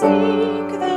seek